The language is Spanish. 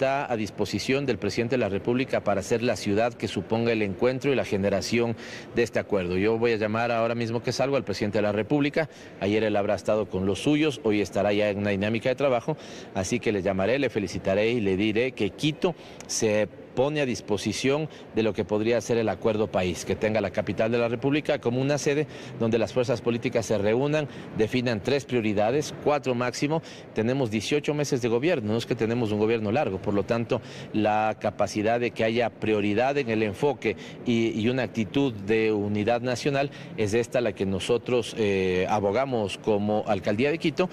está a disposición del presidente de la República para ser la ciudad que suponga el encuentro y la generación de este acuerdo. Yo voy a llamar ahora mismo que salgo al presidente de la República. Ayer él habrá estado con los suyos, hoy estará ya en una dinámica de trabajo, así que le llamaré, le felicitaré y le diré que Quito se pone a disposición de lo que podría ser el acuerdo país, que tenga la capital de la República como una sede donde las fuerzas políticas se reúnan, definan tres prioridades, cuatro máximo. Tenemos 18 meses de gobierno, no es que tenemos un gobierno largo, por lo tanto, la capacidad de que haya prioridad en el enfoque y, una actitud de unidad nacional es esta la que nosotros eh, abogamos como Alcaldía de Quito.